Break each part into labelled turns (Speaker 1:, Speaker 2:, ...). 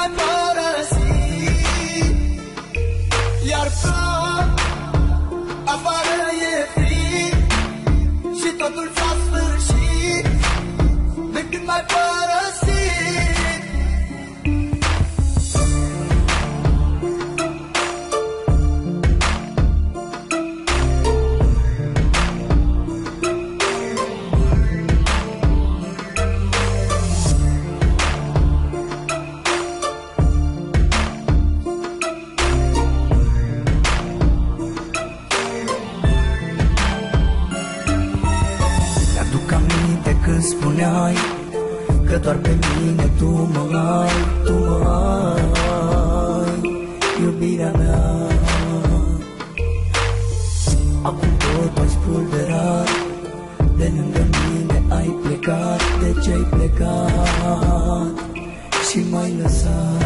Speaker 1: de când
Speaker 2: spuneai Că doar pe mine tu mă ai, tu mă ai Iubirea mea. Acum tot ai spulberat De lângă mine ai plecat De ce ai plecat Și m-ai lăsat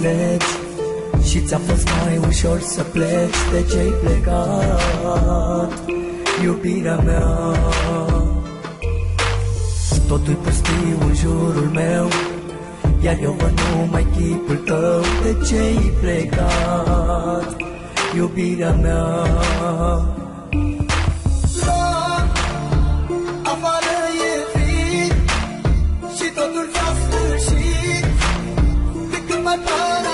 Speaker 2: înțelegi Și ți-a fost mai ușor să pleci. De ce ai plecat Iubirea mea? Totul pustiu în jurul meu Iar eu văd numai chipul tău. De ce ai plecat Iubirea mea
Speaker 1: de când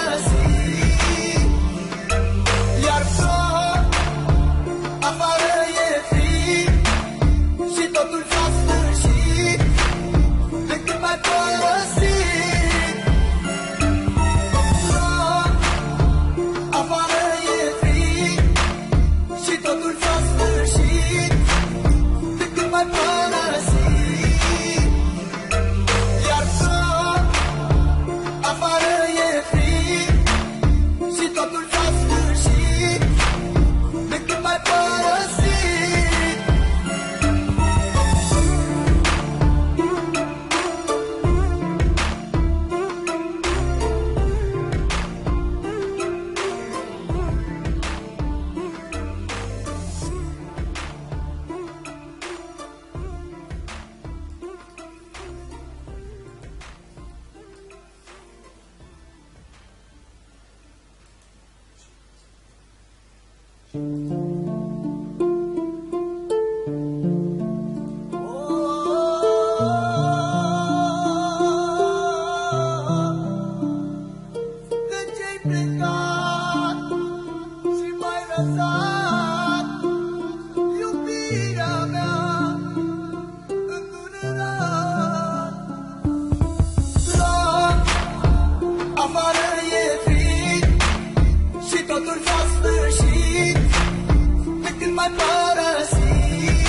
Speaker 1: mai părăsit.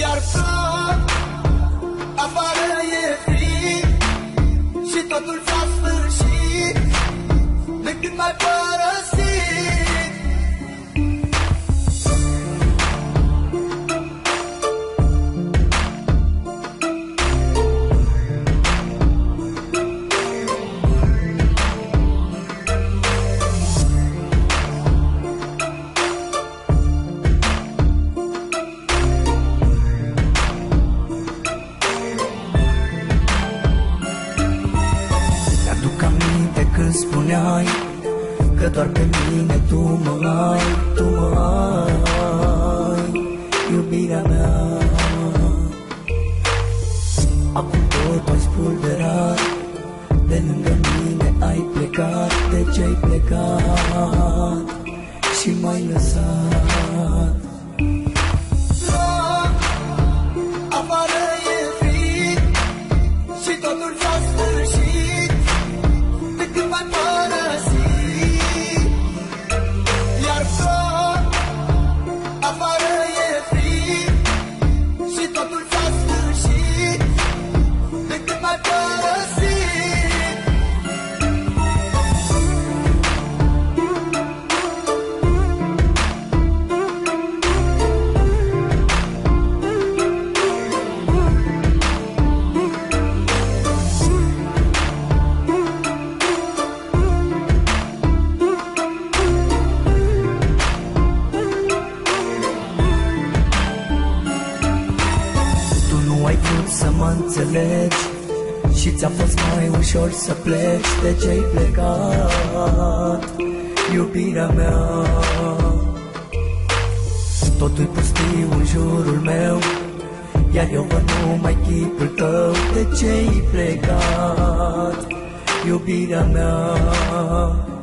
Speaker 1: Iar foc, afară e frig și totul s-a sfârșit de când mai părăsit.
Speaker 2: ai Că doar pe mine tu mă ai, tu mă
Speaker 1: ai Iubirea mea. Acum tot ai spulberat De lângă mine ai plecat De ce ai plecat? Și m-ai
Speaker 2: lăsat. Ai vrut să mă înțelegi Și ți-a fost mai ușor să pleci. De ce-ai plecat, iubirea mea? Totul pustiu în jurul meu Iar eu văd numai chipul tău. De ce-ai plecat, iubirea mea